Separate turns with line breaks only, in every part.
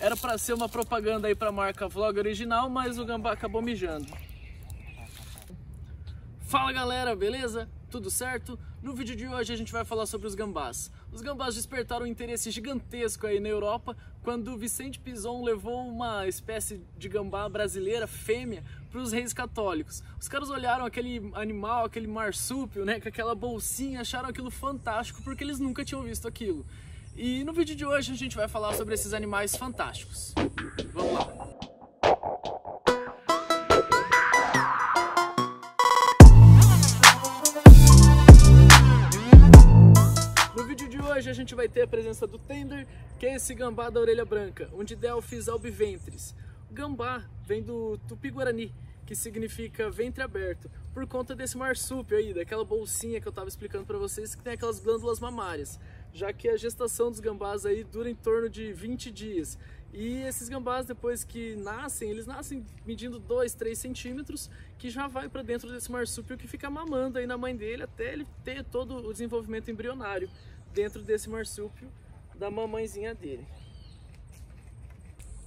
Era para ser uma propaganda aí para a marca Vlog Original, mas o gambá acabou mijando. Fala galera, beleza? Tudo certo? No vídeo de hoje a gente vai falar sobre os gambás. Os gambás despertaram um interesse gigantesco aí na Europa quando Vicente Pison levou uma espécie de gambá brasileira fêmea para os reis católicos. Os caras olharam aquele animal, aquele marsúpio, né, com aquela bolsinha, acharam aquilo fantástico porque eles nunca tinham visto aquilo. E no vídeo de hoje a gente vai falar sobre esses animais fantásticos. Vamos lá! No vídeo de hoje a gente vai ter a presença do Tender, que é esse gambá da orelha branca, um de Delphis albiventris. Gambá vem do tupi-guarani, que significa ventre aberto, por conta desse marsúpio aí, daquela bolsinha que eu estava explicando para vocês, que tem aquelas glândulas mamárias, já que a gestação dos gambás aí dura em torno de 20 dias. E esses gambás, depois que nascem, eles nascem medindo 2, 3 centímetros, que já vai para dentro desse marsúpio que fica mamando aí na mãe dele até ele ter todo o desenvolvimento embrionário dentro desse marsúpio da mamãezinha dele.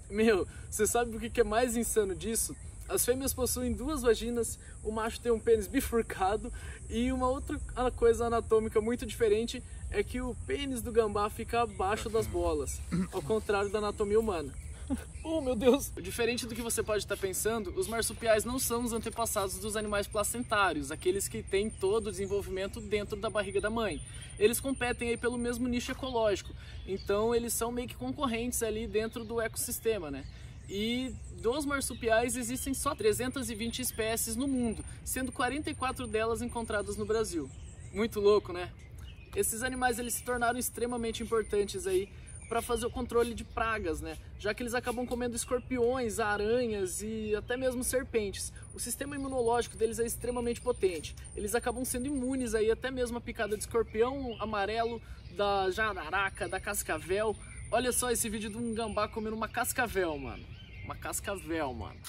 Meu, você sabe o que é mais insano disso? As fêmeas possuem duas vaginas, o macho tem um pênis bifurcado e uma outra coisa anatômica muito diferente é que o pênis do gambá fica abaixo das bolas, ao contrário da anatomia humana. Oh meu Deus! Diferente do que você pode estar pensando, os marsupiais não são os antepassados dos animais placentários, aqueles que têm todo o desenvolvimento dentro da barriga da mãe. Eles competem aí pelo mesmo nicho ecológico, então eles são meio que concorrentes ali dentro do ecossistema, né? E dos marsupiais existem só 320 espécies no mundo, sendo 44 delas encontradas no Brasil. Muito louco, né? Esses animais eles se tornaram extremamente importantes aí para fazer o controle de pragas, né? Já que eles acabam comendo escorpiões, aranhas e até mesmo serpentes. O sistema imunológico deles é extremamente potente. Eles acabam sendo imunes aí até mesmo a picada de escorpião amarelo, da jararaca, da cascavel. Olha só esse vídeo de um gambá comendo uma cascavel, mano. Uma cascavel, mano.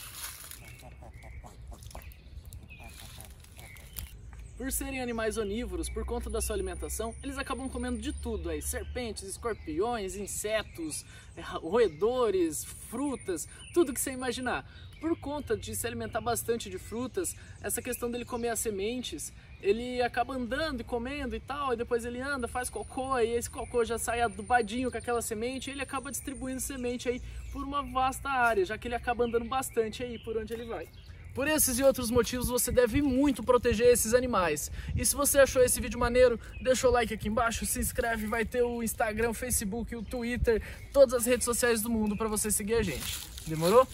Por serem animais onívoros, por conta da sua alimentação, eles acabam comendo de tudo aí, serpentes, escorpiões, insetos, é, roedores, frutas, tudo que você imaginar. Por conta de se alimentar bastante de frutas, essa questão dele comer as sementes, ele acaba andando e comendo e tal, e depois ele anda, faz cocô, e esse cocô já sai adubadinho com aquela semente, e ele acaba distribuindo semente aí por uma vasta área, já que ele acaba andando bastante aí por onde ele vai. Por esses e outros motivos, você deve muito proteger esses animais. E se você achou esse vídeo maneiro, deixa o like aqui embaixo, se inscreve, vai ter o Instagram, o Facebook, o Twitter, todas as redes sociais do mundo para você seguir a gente. Demorou?